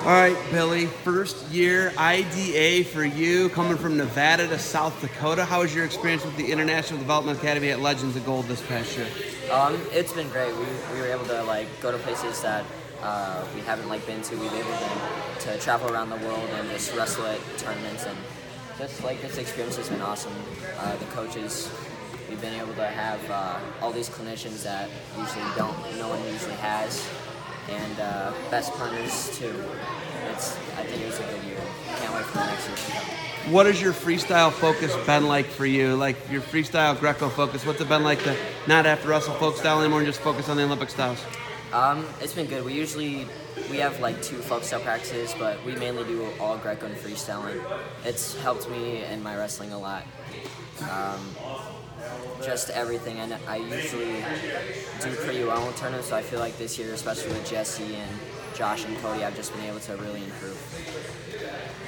All right, Billy, first year IDA for you, coming from Nevada to South Dakota. How was your experience with the International Development Academy at Legends of Gold this past year? Um, it's been great. We, we were able to like go to places that uh, we haven't like been to. We've been able to, to travel around the world and just wrestle at tournaments and just like this experience has been awesome. Uh, the coaches, we've been able to have uh, all these clinicians that usually don't, no one usually has, and uh, best punters too. It's I think it was a good year. Can't wait for the next year to come. What has your freestyle focus been like for you? Like your freestyle Greco focus, what's it been like to not have to wrestle folk style anymore and just focus on the Olympic styles? Um, it's been good. We usually we have like two folk style practices, but we mainly do all Greco and freestyling. It's helped me in my wrestling a lot. Um, just everything, and I usually do pretty well in tournaments. So I feel like this year, especially with Jesse and Josh and Cody, I've just been able to really improve.